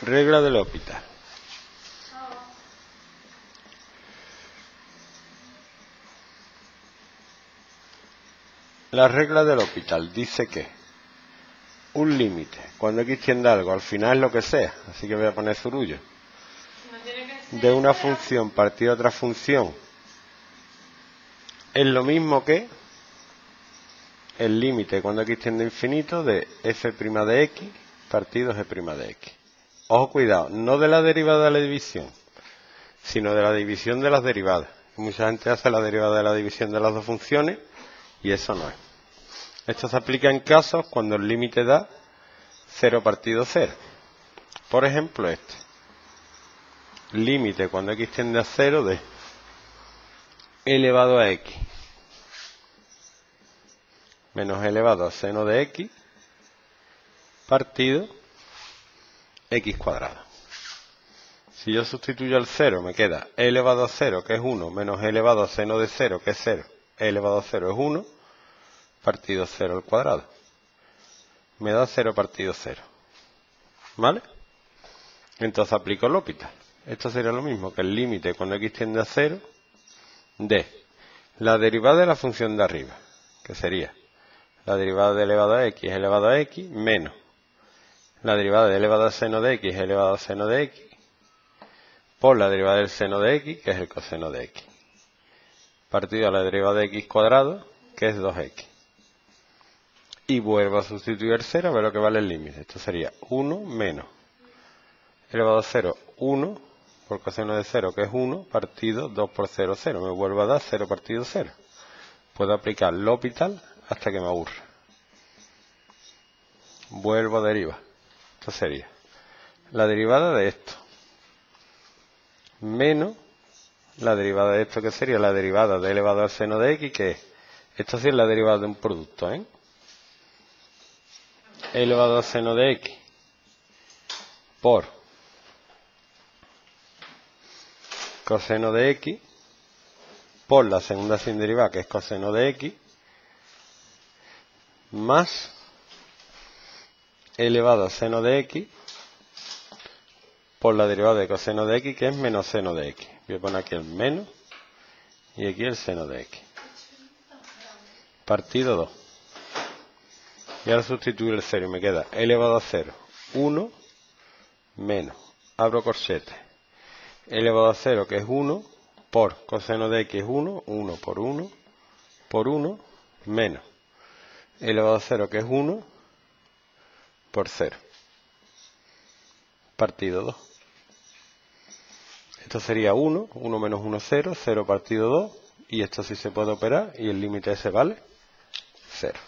Regla del hospital. La regla del hospital dice que un límite, cuando x tiende a algo, al final es lo que sea, así que voy a poner zurullo, de una función partido a otra función es lo mismo que el límite cuando x tiende a infinito de f' de x partido g' de x. Ojo, cuidado, no de la derivada de la división, sino de la división de las derivadas. Mucha gente hace la derivada de la división de las dos funciones y eso no es. Esto se aplica en casos cuando el límite da 0 partido 0. Por ejemplo, este. Límite cuando x tiende a 0 de elevado a x menos elevado a seno de x partido x cuadrado. Si yo sustituyo el 0 me queda e elevado a 0 que es 1 menos e elevado a seno de 0 que es 0. e elevado a 0 es 1 partido 0 al cuadrado. Me da 0 partido 0. ¿Vale? Entonces aplico el L'Hopital. Esto sería lo mismo que el límite cuando x tiende a 0 de la derivada de la función de arriba, que sería la derivada de elevado a x elevado a x menos la derivada de elevado a seno de x elevado a seno de x por la derivada del seno de x, que es el coseno de x, partido a la derivada de x cuadrado, que es 2x. Y vuelvo a sustituir 0 a ver lo que vale el límite. Esto sería 1 menos elevado a 0, 1 por coseno de 0, que es 1, partido 2 por 0, 0. Me vuelvo a dar 0 partido 0. Puedo aplicar L'Hopital hasta que me aburra. Vuelvo a derivar. Esto sería la derivada de esto menos la derivada de esto que sería la derivada de elevado al seno de x que es esto sí es la derivada de un producto ¿eh? elevado al seno de x por coseno de x por la segunda sin derivada que es coseno de x más elevado a seno de x por la derivada de coseno de x que es menos seno de x. Voy a poner aquí el menos y aquí el seno de x. Partido 2. Y ahora sustituir el 0 y me queda elevado a 0, 1 menos, abro corsete, elevado a 0 que es 1 por coseno de x es 1, 1 por 1 por 1 menos elevado a 0 que es 1 por 0 partido 2 esto sería 1 1 menos 1 0 0 partido 2 y esto sí se puede operar y el límite ese vale 0